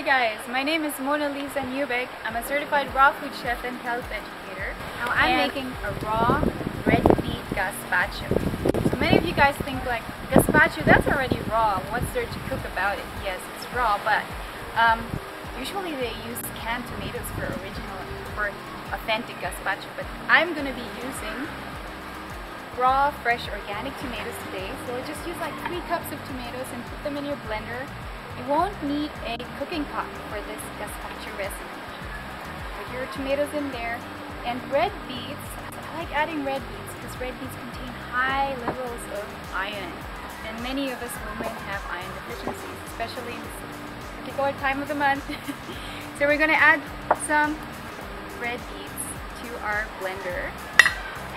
Hi guys, my name is Mona Lisa Neubeck. I'm a certified raw food chef and health educator. Now I'm And- making a raw red beet gazpacho. So many of you guys think like, gazpacho, that's already raw. What's there to cook about it? Yes, it's raw, but um, usually they use canned tomatoes for original, for authentic gazpacho. But I'm gonna be using raw, fresh, organic tomatoes today. So just use like three cups of tomatoes and put them in your blender. You won't need a cooking pot for this gazpacho recipe. Put your tomatoes in there. And red beets, I like adding red beets because red beets contain high levels of iron. And many of us women have iron deficiencies, especially in this particular time of the month. so we're gonna add some red beets to our blender.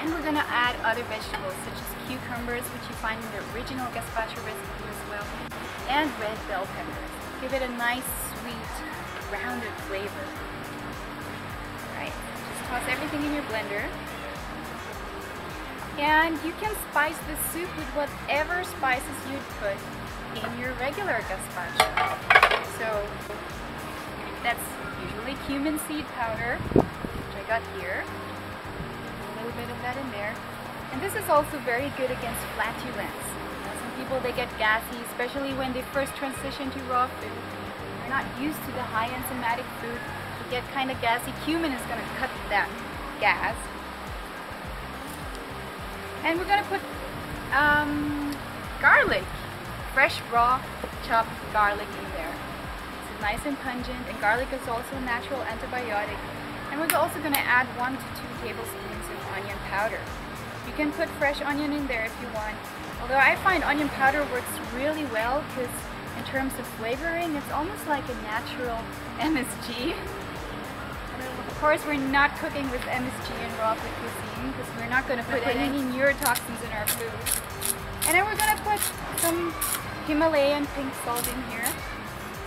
And we're gonna add other vegetables such as cucumbers, which you find in the original gazpacho recipe as well, and red bell peppers. Give it a nice, sweet, rounded flavor. Right, just toss everything in your blender. And you can spice the soup with whatever spices you'd put in your regular gazpacho. So that's usually cumin seed powder, which I got here little bit of that in there. And this is also very good against flatulence. Some people they get gassy, especially when they first transition to raw food. They're not used to the high enzymatic food. They get kind of gassy. Cumin is going to cut that gas. And we're going to put um, garlic, fresh raw chopped garlic in there. It's nice and pungent, and garlic is also a natural antibiotic. And we're also going to add one to two tablespoons of onion powder. You can put fresh onion in there if you want. Although I find onion powder works really well because in terms of flavoring, it's almost like a natural MSG. Of course, we're not cooking with MSG in raw food cuisine because we're not going to put any neurotoxins in our food. And then we're going to put some Himalayan pink salt in here.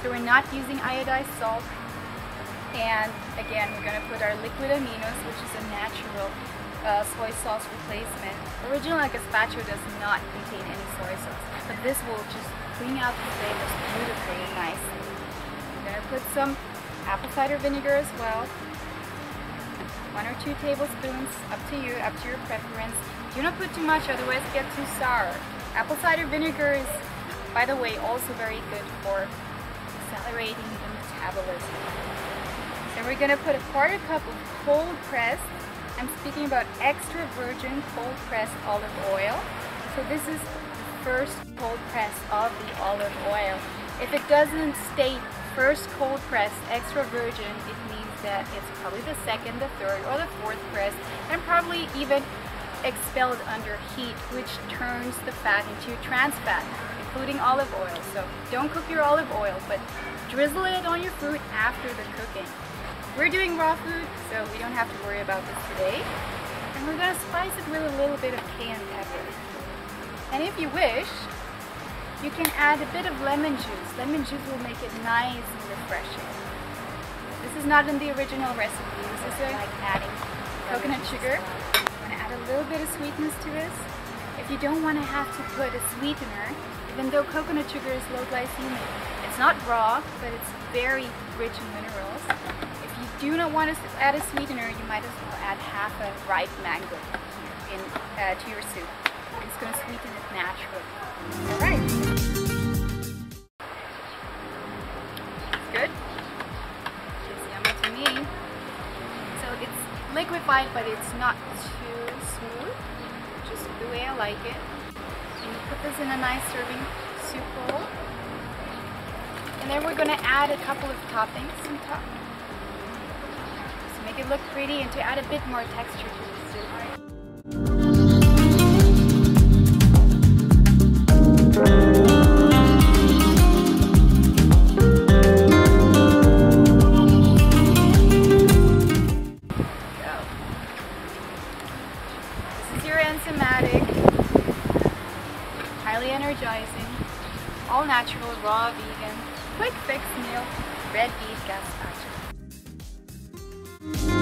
So we're not using iodized salt. And again, we're going to put our liquid aminos, which is a natural uh, soy sauce replacement. Original gazpacho does not contain any soy sauce, but this will just bring out the flavors beautifully and going to put some apple cider vinegar as well. One or two tablespoons, up to you, up to your preference. Do not put too much, otherwise it gets too sour. Apple cider vinegar is, by the way, also very good for accelerating the metabolism. Then we're gonna put a quarter cup of cold pressed, I'm speaking about extra virgin cold pressed olive oil. So this is the first cold press of the olive oil. If it doesn't state first cold press extra virgin, it means that it's probably the second, the third, or the fourth press, and probably even expelled under heat, which turns the fat into trans fat, including olive oil. So don't cook your olive oil, but drizzle it on your food after the cooking. We're doing raw food, so we don't have to worry about this today. And we're gonna spice it with a little bit of cayenne pepper. And if you wish, you can add a bit of lemon juice. Lemon juice will make it nice and refreshing. This is not in the original recipe. This is uh, like adding coconut sugar. I'm gonna add a little bit of sweetness to this. If you don't want to have to put a sweetener, even though coconut sugar is low glycemic, it's not raw, but it's very rich in minerals. If you do not want to add a sweetener, you might as well add half a ripe mango in, uh, to your soup. It's going to sweeten it naturally. All right. Good. It's yummy to me. So it's liquefied, but it's not too smooth. Just the way I like it. And you put this in a nice serving soup bowl. And then we're going to add a couple of toppings on top. Make it look pretty and to add a bit more texture to the soup. This is your enzymatic, highly energizing, all natural, raw, vegan, quick fix meal, red beet gazpacho. Bye.